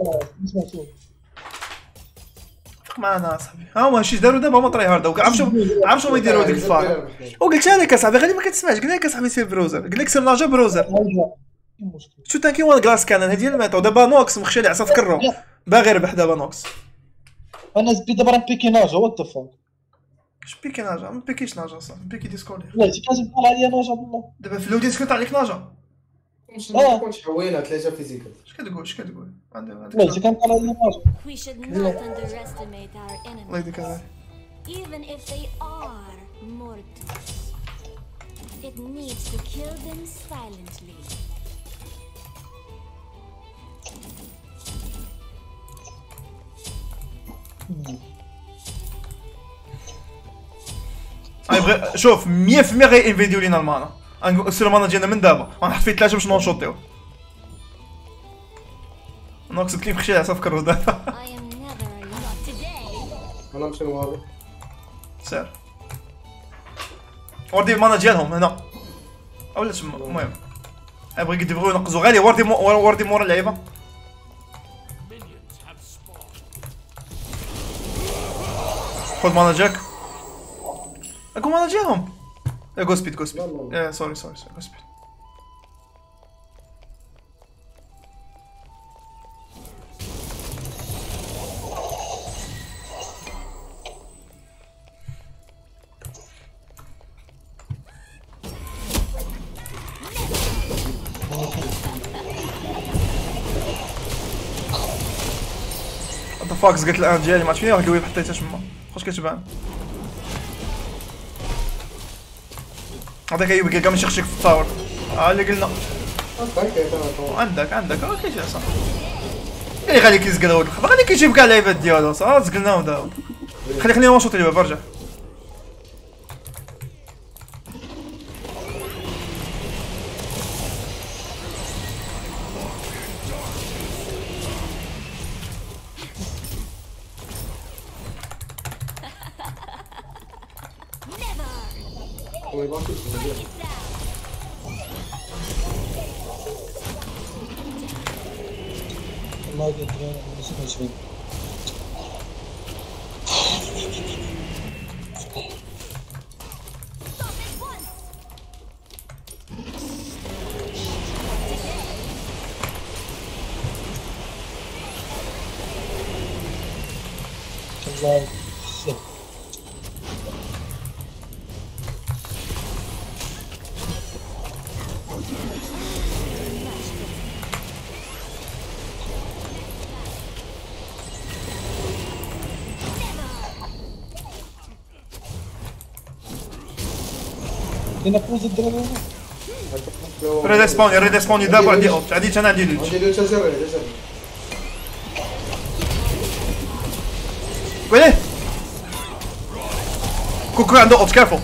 ما سمعتوش معنا اصاحبي ها هما شي داروا دابا هما تراي هارد عرف شو عرف شو يديروا ديك الفار. وقلتها لك اصاحبي غير ما كتسمعش. قلنا لك أصاحبي سير بروزر. قلت لك سير لاجا بروزر. شو تانكي وان كلاس كانن؟ هذه الميتو دابا نوكس مخشي لي عصا فكرو باغي ربح دابا نوكس. أنا زبي دابا راه بيكي ناجا وات ذا فاك اش بيكي ناجا. ما بيكيش ناجا صافي بيكي ديسكورد لا كازم طالع عليا ناجا دابا في اللودين سكرت عليك ناجا. آه. كنت حوينا ثلاثة فيزيكال. اش كتقول اش كتقول underestimate our الله يديك even if they are mortals. It needs to kill them silently. شوف 100% غي انفيديو لينا المانا غنسيرو المانا ديالنا من دابا غنحط فيه ثلاثة باش نوشوطيو نوكس قلت لي مخشي عصا فكرو دابا. أنا نمشي نواضي سير وردي المانا ديالهم هنا اولا تما المهم بغي يدبغيو ينقزو غالي وردي مو وردي مورا اللعيبه خذ mana جاك اكو mana ديالهم go speed go speed sorry sorry sorry go speed فاكس قلت الان ديالي ما عرفت فين واحد الويب حطيتها تما واش كتبان هذاك أيوب كاع ماشي خشيك في التاور ها اللي قلنا. عندك عندك. آه كيجي صح إيه غادي كيزقل هو غادي كيجيب كاع اللعيبات ديالو صح؟ زقلناهم دابا. خلي خلينا نوشوط الويب ارجع والله شت. كاين فوز الدراري ريد سبوني ريد سبوني دابا عندي اوت عندي أنا ويلي كوكو عنده اوت كارفو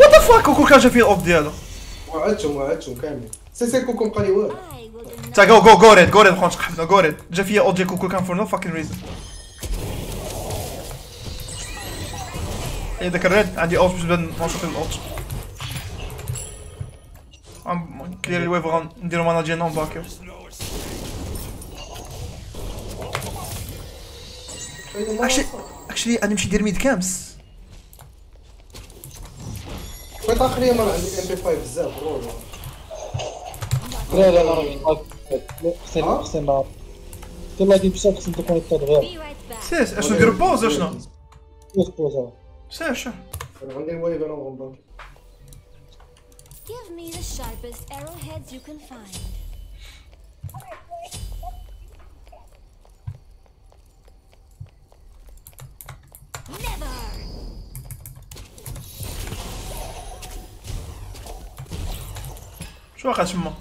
وات ذا فاك كوكو كان جا فيه الاوت ديالو وعدتهم وعدتهم كامل سي سي كوكو بقى لي والو تا جو جو جو ريد جو ريد خونا قحفنا جو ريد جا فيا اوت ديال كوكو كان فور نو فاكين ريزن اي داك الريد عندي اوت باش نبدا نشوف الاوت عم كلير الويف غنديرو مانا ديالنا ونباكيو اكشلي اكشلي أنا نمشي ندير ميد كامس. بغيت اخري مرة عندي ام بي 5 بزاف لا لا لا خصني؟ خصني نعرف يلا دي بصح خصني تكون يطلع غير. سيس اش نديرو بوز أشنو؟ بوز بوز سير شو؟ عندي الوايف أنا وغنبان Give me the sharpest arrowheads you can find. Never! شو واقع تما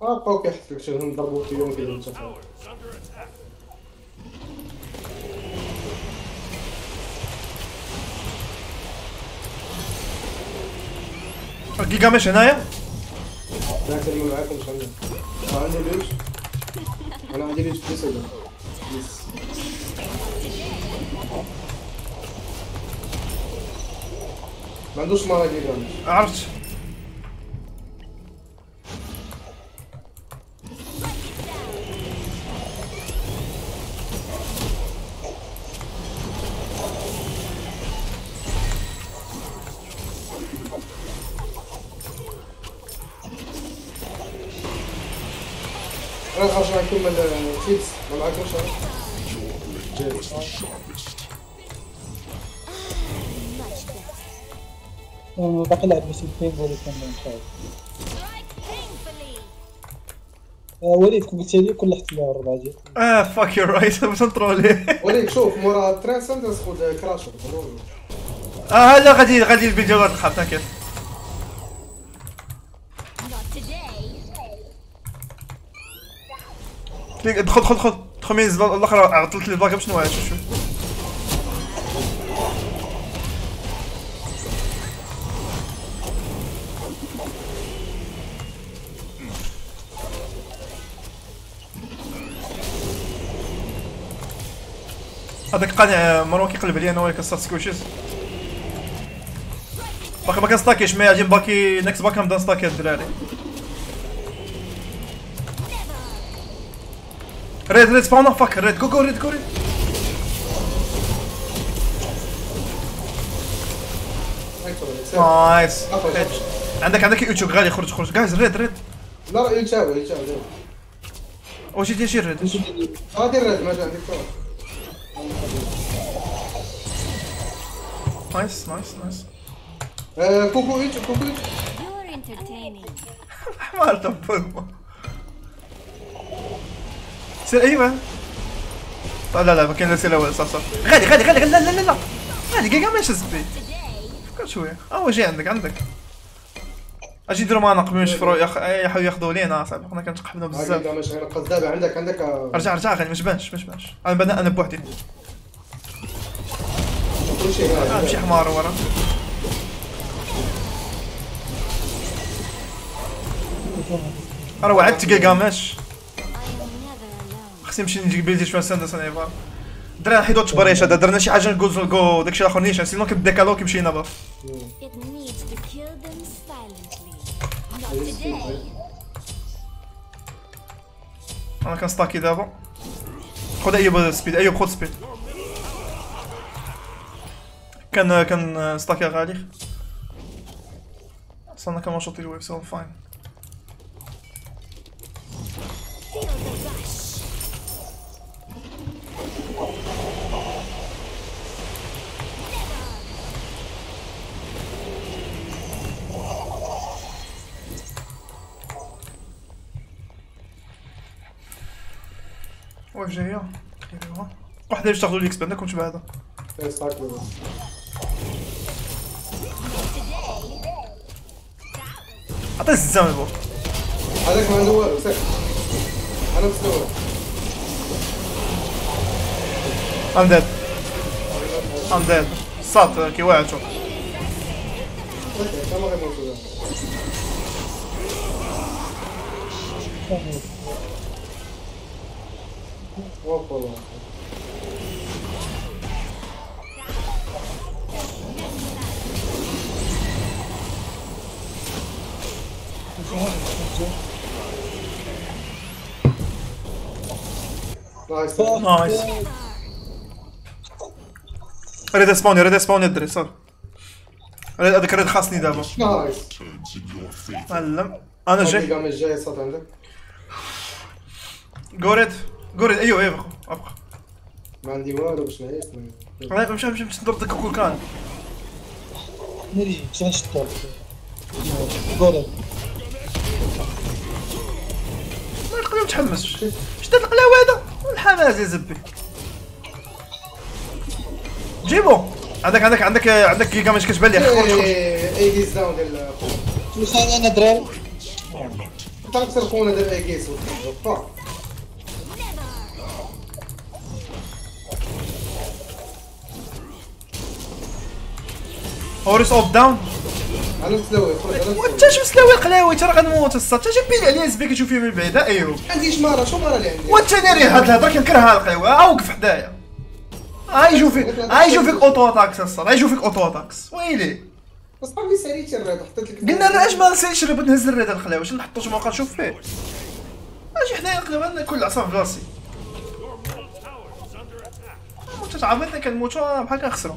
بقاو كيحفلك شي نضربو فيهم كيديرو تفاهم كيكا ماشي هنايا؟ لا كلمة معاكم مش عندي ليش؟ أنا عندي ليش بيس ولا بيس ما عندوش مرة ديال عرفت. أنا نرجع نكمل فيتس ما معكمش باقي لعب بس الفين وليد كان ان شاء الله Strike painfully. وليد كون قلت لي كل ديال آه فاك يو رايت باش نطرولي وليد شوف مورا الترانس انت تاخذ كراشر آه لا غادي غادي الفيديو غادي تلقى دخل دخل دخل. دخل الآخر عطلت لي نوعي شوف شوف. هذاك قانع مروان كيقلب عليا أنا وياك كسر سكوشيز باقي ما كنستاكيش ما يعجب باقي نكست باك نبدا نستاكي الدراري. ريد ريد سباونا فاك ريد جو جو ريد جو ريد نايس عندك عندك يوتيوب غالي خرج خرج جايز ريد ريد لا لا يتساوي يتساوي واش يدير شي ريد غادي الرد ما عندك نايس نايس نايس كوكو ايتش كوكو entertaining. حمار تبون سير أيوه. لا لا ما كاين لا سير الأول صح صح. غادي غادي غادي لا لا لا غادي كاع ماشي Today. فكر شوية. آه هو جاي عندك؟ عندك. أجي يديروا معنا قبل ما يشفروا يحاولوا ياخذوا لينا صاحبي. حنا كنتقحبنا بزاف. ماشي دابا عندك عندك. رجع رجع غادي ما تبانش ما تبانش انا بنا أنا بوحدي. شيء آه، حمار ورا. راه وعدت كيلغاماش خصني نمشي نجيب بيلدي شوية ساندس أنا يبغى درنا حيدو تبريش هذا درنا شي حاجة نقول زلقو داكشي الآخر نيشان سينو كديكالو كيمشينا با It needs to kill them silently. Not today. أنا كنستاكي دابا. خذ أيوب سبيد أيوب خذ سبيد. كان كان ستاكي غالي. صرنا كمان شوطي الويف سو فاين واش جاية ايوا واحدة باش تاخذوا ليكس عندكم تبع هذا عطيه الزام البو هذاك ما عنده والو سير أنا مسلوع ام ديد ام ديد صات كي واعد شوف والله نايس نايس ريد سباوني ريد سباوني الدري صار ريد هذاك ريد خاصني دابا نايس علم أنا جاي الجاي صوت عندك جوريد جوريد أيوه أيوه أبقى ما عندي والو باش نعيش أنا مشى مشى مشى نضرب كل كان. نرجع باش نشطر جولد ما نقدر متحمس شتا القلاوه هذا الحماس يا زبي. جيبو. عندك عندك عندك عندك كيكا مش كتبان لي خرج خرج اي جيز داون ديال واش أنا دراري أكثر خونا ديال اي اوريس اوب داون أنا مسلوي خرج أنا شو مسلاوي القلاوي ترى غنموت الصا انت بيلي عليا زبي كتشوف فيه من بعيد. أيوه. ما عنديش مارا شو مارا اللي عندي؟ وانت ناري هاد الهضرة كنكرهها القلاوه أوقف حدايا. غايجيو فيك غايجيو فيك اوتو اتاكس الصا غايجيو فيك اوتو اتاكس ويلي. بس صاحبي ساليت الرياض حطيت لك قلنا راه اش ما نسيتش راه بغيت نهز الريد القلاوه واش نحطو شي موقع نشوف فيه؟ أجي حدايا القلاوه كل عصا في راسي. موتات عبيطنا كنموتو بحال كنخسرو.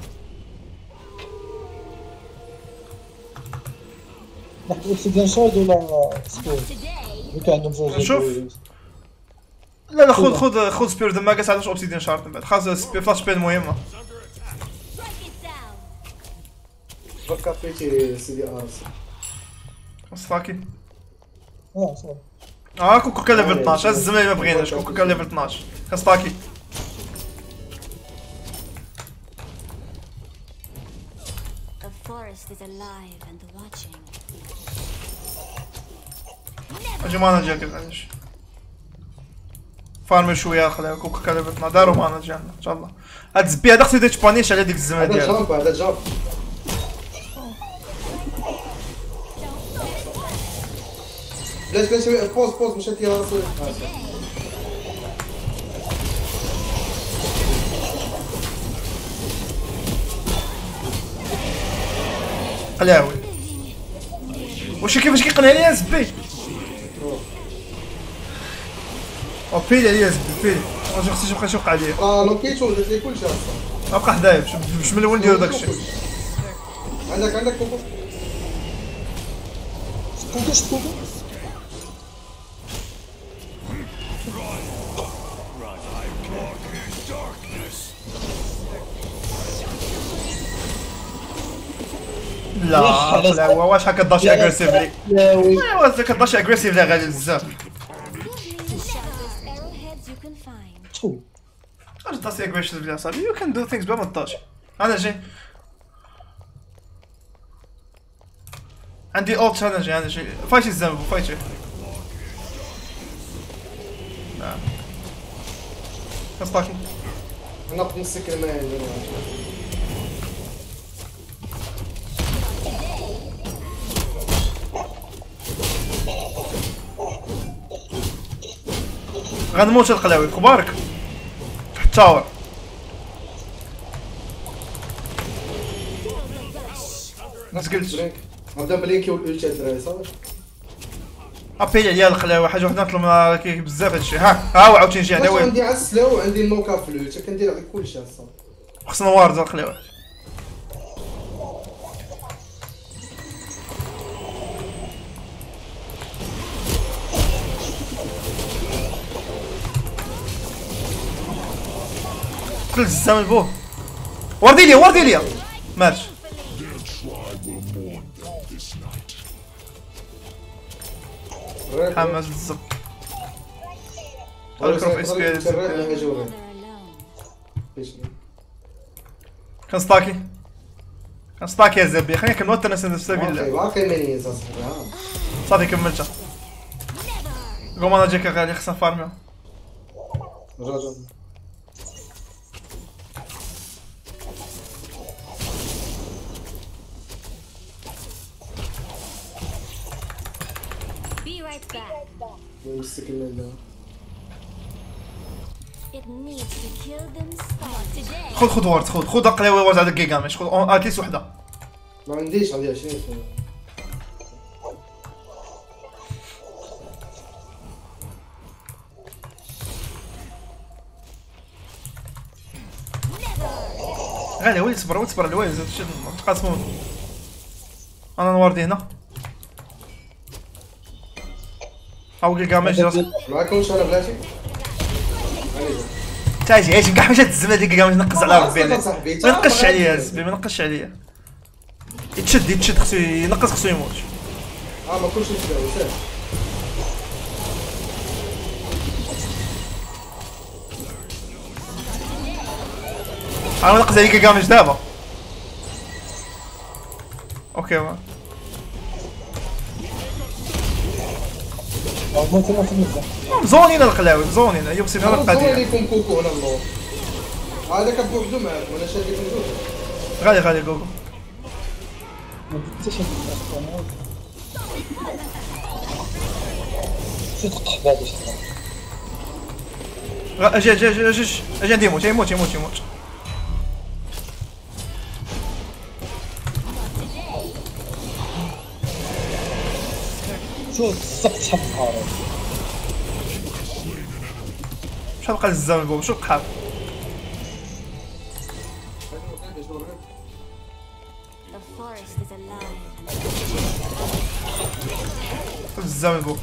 نحط اوكسيديان شولد ولا. اللي كان عندهم جوج نشوف. ديال لا لا خذ خذ خذ سبير ذا ماجس علاش اوبسيديان شارت من بعد. خاص سبير فلاش سبيل مهمة. Strike it down. فكر فيتي سي دي ار صفاكي آه صافي آه كوكا ليفل 12 هز الزملاء ما بغيناش كوكا ليفل 12 كاستاكي The forest is alive and watching. أجي مانا جاك معليش فارمي شوية خليها كوكا ليفل 12 داروا مانا جانا ان شاء الله هاد الزبي هذا خصو يدير تبانيش على ديك الزملاء هذا ديالو جامب هذا جامب بلاش بلاش بوز بوز مشات لي راسي. قلاوي واش كيفاش كيقنع ليا زبي بيلي عليا زبي بيلي واش خصني نبقى نشوق عليا آه نوكيتو درت لي كلشي أصلا ابقى حدايا باش من الأول نديرو داكشي عندك عندك كوكو سبوكو سبوكو لا لا واش هكا داشي aggressively وي ايوا كداشي aggressively غالي بزاف The sharpest arrowheads you can find. تفو واش داشي aggressively اصاحبي you can do things بلا ما تداشي أنا جاي عندي ult أنا جاي أنا جاي فايتي الزنب فايتي نعم كاستاكي نط نسك الماء غنموت القلاوي كبارك التاور ما بلينك نبدا بلينكي والالتي الدراري صافي ابيلي عليا القلاوي حاجة وحده نطلب بزاف هادشي. ها ها هو عاوتاني جي واش وين؟ عندي عسله وعندي النوكا في الالتي كندير على كلشي صافي خصنا وارد القلاوي كل الزمن بوه وردي لي وردي لي ماتش حماس في SPL. Mother alone. كان ستاكي. كان ستاكي يا زبي. خلينا كنوتر باقي مينيز اصاحبي ها صافي كملتها قوم أنا جاك غالي خصنا نفارميو. رجع خذ خذ وارد خذ. خذ قلاوي وارد على الجيجا مش خذ. اتليست وحدة. ما عنديش عندي 20 سنه غالي وين تصبر وين تصبر على وين تقاسمون أنا نوردي هنا. أو جيجا مش معكمش أنا بلاتي تاجي إيش كاع مشات الزمله ديك مش نقص على ربي. ما مرة عليا. زبي ما ينقصش عليا. يتشد يتشد خصو ينقص خصو يموت. آه ما كلشي تداوي سير أنا نقص عليك مش دابا. أوكي ما مزونين القلاوي مزونين هذا نوصل القضية لكم كوكو هنا اللور هذا كان بوحدو معاك وأنا شاد لكم جوج غالي غالي ما بديتش صدق بعد أجي أجي أجي أجي أجي عندي يموت يموت يموت يموت شو السقط شحال بقى الزام البوم شو قحاب The forest is alive. الزام البوم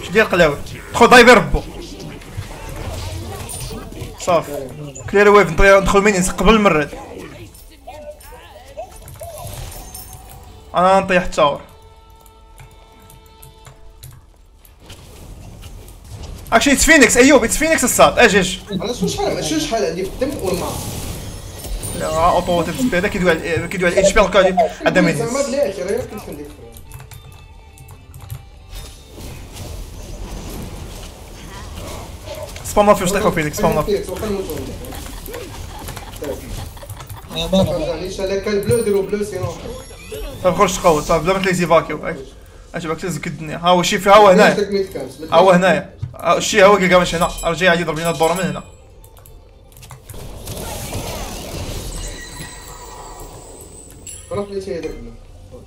اش ديال قلاوي دخل ربو صافي كلير ويف ندخل مينيس قبل المرد أنا نطيح التاور. اكشلي اتس فينيكس ايوب اتس فينيكس الصاد أجي أجي أنا شو شحال شو شحال عندي في الدم والماء لا أوتو تسبي هذا كيدوي على كيدوي على الاتش بي القادم عندها مينيس زعما بلاش راه كنت ندير سبام ما فيهوش طيحوا فينيكس سبام ما فيك واخا نموتو ما ما معليش هذا كان بلو ديرو بلو سينو. صافي خرج تقوت صافي بلا ما تليزي فاكيو. أجي باك تزك الدنيا ها هو في ها هو هنايا. ها هو هنايا. ها الشي هو كي ماشي هنا. رجع عادي يضرب لنا الدوره من هنا.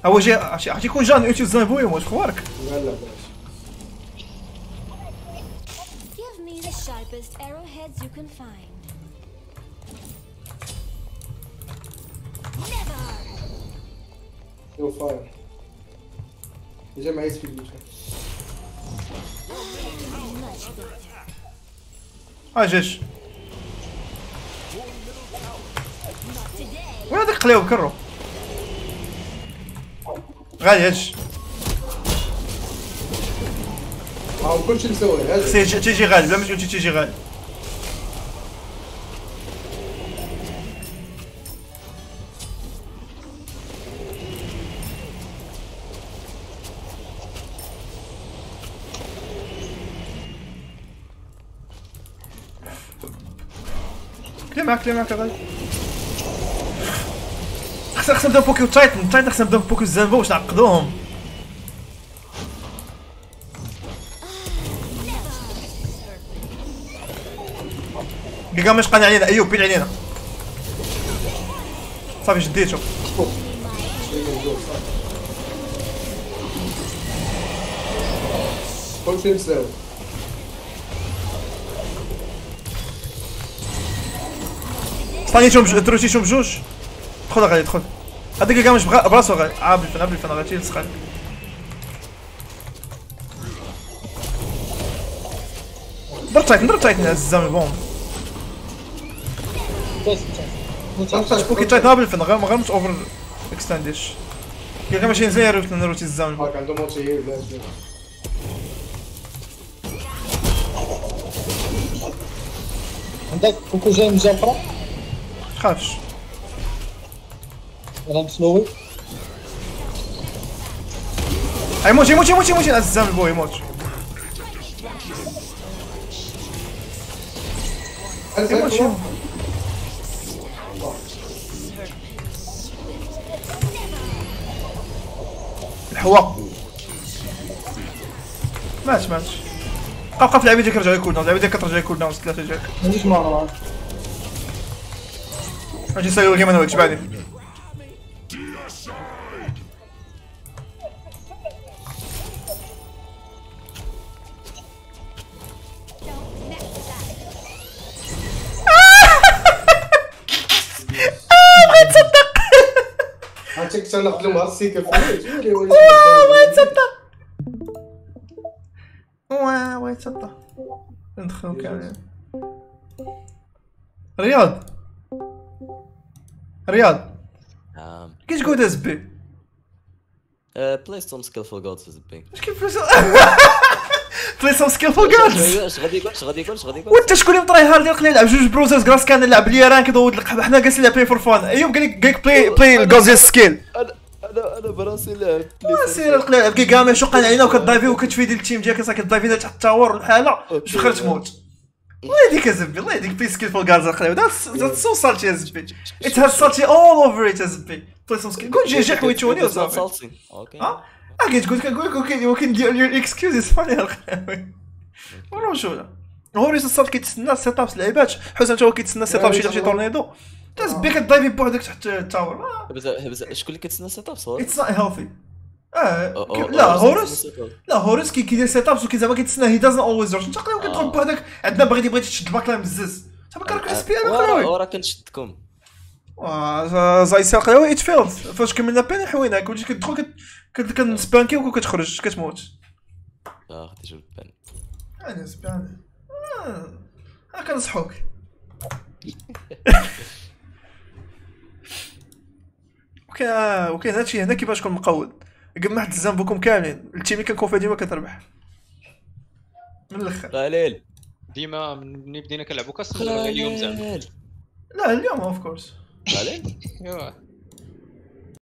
هو جاي عرفتي يكون جان يوتيوب زان بويا واش خوارك. لا لا بلاش sharpest arrowheads you can find. Never! Today. وين هذاك قلاو كرو غادي أجي ها كلشي مسوي تيجي غالي بلا ما تقول تيجي غالي معاك كلي معاك غالي خصنا خصنا نبداو بوكيو تايتن. تايتن خصنا نبداو بوكيو الزنبو باش نعقدوهم. كيكا مش قانع علينا. أيوب بيد علينا. صافي جديتو كلشي مساوي ثانيتهم بج... تروتيتهم بجوج دخل غادي دخل هذاك كاع مش بغا براسو غادي عا بالفن بالفن غادي يلصق ضرب تايتن ضرب تايتن الزام البوم بوكي تايتن ها بالفن غير غير مش اوفر اكستنديش كيكا ماشي زي روتي نروتي البوم هاك عنده موتي عندك كوكو جاي من جهه أخرى خافش ولا مسلوي يموت يموت يموت يموت الزام البو يموت يموت يموت الحواق مات مات بقى بقى في ديالك رجع يكون داون اللعبه ديالك كترجع يكون داون ثلاثة جاك ما عنديش مره أجي نسالي كيما أنا with that. عرفتك تناخذ لهم ويلي ويلي وين تصدق واه تصدق ندخلوا كاملين رياض رياض. Um, كي تقول play some skillful gods with the ping. اش كيف بلاي سم سكيلفول جاردز اش غادي يقول اش غادي يقول اش غادي يقول وأنت شكون اللي مطري هارد يلقى يلعب جوج بروزرز كراس كان يلعب ليا رانك ضوض القحبه حنا جالسين نلعب بلاي فور فان أيوب قال لك بلاي بلاي الجوزيال سكيل أنا أنا براسي لعب سير القلا يلعب كيكاما شو قال علينا وكدايفي وكتفيدي التيم ديالك كدايفي تحت التاور والحاله في الآخر تموت الله يهديك يا زبي الله يهديك بلاي سكيلفول جاردز القلاوي ذاتس سو سالتي يا زبي ات هاز سالتي اول اوفر ات يا زبي بلاي سم سكيل قول جي جي حويتوني وصافي أوكي آه قلت قلت نقول لك أوكي ولكن يور اكسكيوزز فاني القلاوي وراه شو هو ريس الصاد كيتسنى سيت اب اللعيبات حسن تا هو كيتسنى سيت اب شي تورنيدو تزبي كدايفي بوحدك تحت التاور شكون اللي كتسنى سيت اب صور اتس نوت هيلثي آه لا هورس لا هورس كي كيدير سيت ابس وكي زعما كيتسنى هي دازن اولويز روش انت قليل كتدخل بوحدك عندنا بغيتي بغيتي تشد الباك لاين بزز زعما كراك اسبي أنا قلاوي ورا كنشدكم زاي سي قلاوي ات فيلد فاش كملنا بين حوينك وليت كتدخل كت- كت- كنسبانكي وكتخرج كتموت آه خدي جبت بان أنا سباني آه كنصحوك وكاين وكاين هادشي هنا كيفاش تكون مقود جمعت الزنبوكم كاملين. التيم اللي كنكون فيها ديما كتربح. من الأخر. خليل ديما ملي بدينا كنلعبوا كاستمر ولا اليوم زعما. لا اليوم اوف كورس ايوا